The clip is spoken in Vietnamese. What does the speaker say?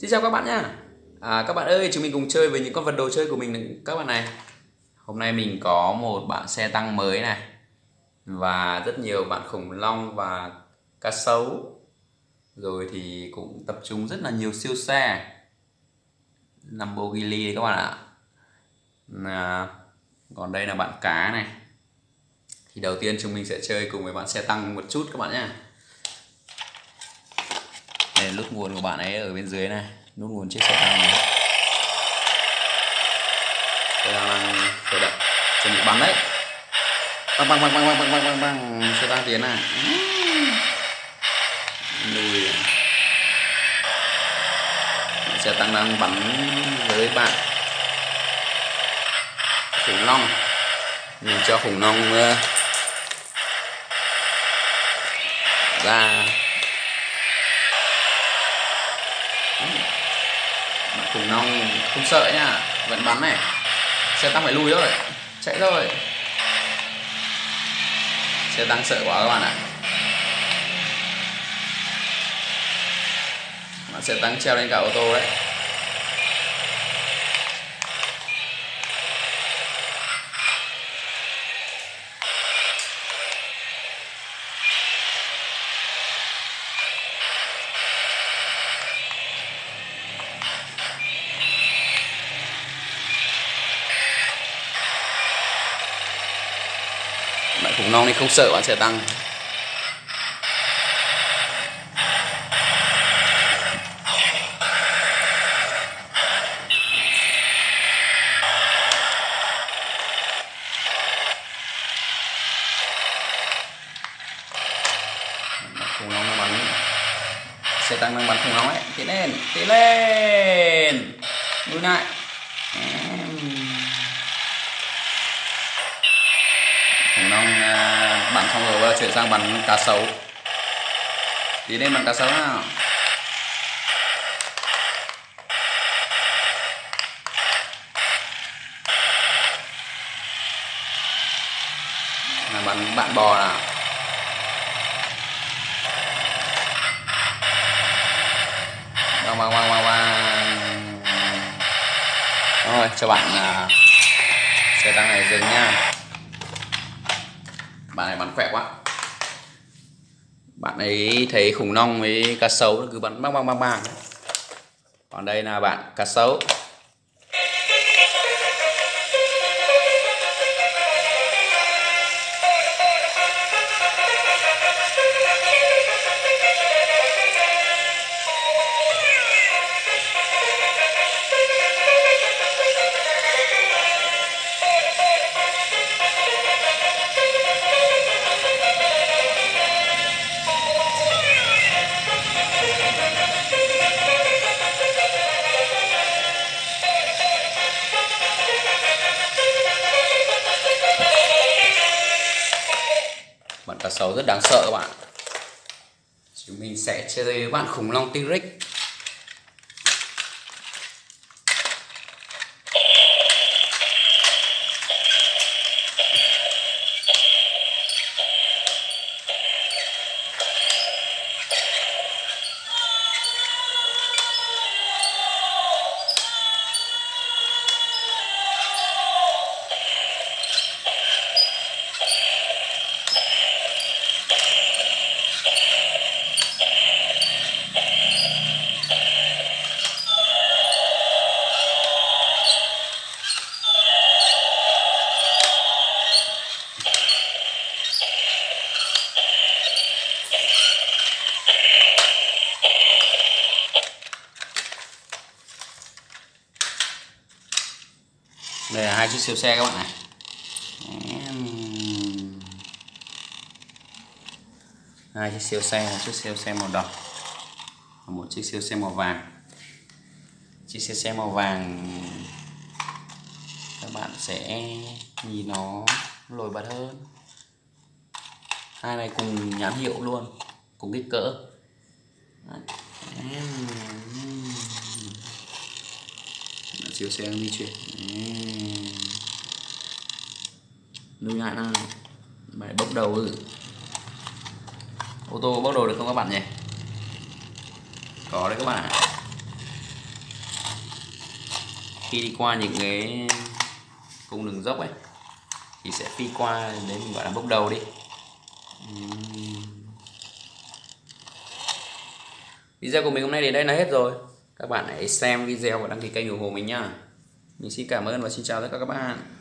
Xin chào các bạn nhá. À, Các bạn ơi chúng mình cùng chơi với những con vật đồ chơi của mình các bạn này. Hôm nay mình có một bạn xe tăng mới này. Và rất nhiều bạn khủng long và cá sấu. Rồi thì cũng tập trung rất là nhiều siêu xe. Lamborghini các bạn ạ. À, Còn đây là bạn cá này. Thì đầu tiên chúng mình sẽ chơi cùng với bạn xe tăng một chút các bạn nhé đây nút nguồn của bạn ấy ở bên dưới này. Nút nguồn chiếc xe tăng này. Xe tăng đang khởi động. Chuẩn bị bắn đấy. Băng băng băng băng băng băng băng băng. Băng xe tăng tiến này. Lùi xe tăng đang bắn với bạn. Khủng long. Mình cho khủng long ờ, ra. Ra khủng long, không sợ nha vẫn bắn này. Xe tăng phải lùi rồi chạy rồi xe tăng sợ quá các bạn ạ. À. xe tăng treo lên cả ô tô đấy. Bạn non thì không sợ bạn sẽ tăng. Khủng long nó bắn. Xe tăng đang bắn khủng long ấy. Tiến lên tiến lên. Lùi lại khủng long uh, chuyển sang bắn cá sấu. Tí lên bắn cá sấu nào. Là bắn bạn bò nào. Băng băng băng băng băng rồi cho bạn uh, xe tăng này dừng nha. Bạn này bắn khỏe quá bạn ấy thấy khủng long với cá sấu cứ bắn băng băng băng băng còn đây là bạn cá sấu. Cá sấu rất đáng sợ các bạn. Chúng mình sẽ chơi với bạn khủng long T-Rex đây là hai chiếc siêu xe các bạn này. Hai chiếc siêu xe, một chiếc siêu xe màu đỏ và một chiếc siêu xe màu vàng. Chiếc siêu xe màu vàng, các bạn sẽ nhìn nó nổi bật hơn. Hai này cùng nhãn hiệu luôn, cùng kích cỡ. Đấy. chiếu xe di chuyển lưu lại nào mày bốc đầu ừ. ô tô bốc đầu được không các bạn nhỉ? Có đấy các bạn ạ. Khi đi qua những cái cung đường dốc ấy, thì sẽ phi qua đấy mình gọi là bốc đầu đi. Video của mình hôm nay đến đây là hết rồi. Các bạn hãy xem video và đăng ký kênh ủng hộ mình nhá. Mình xin cảm ơn và xin chào tất cả các bạn.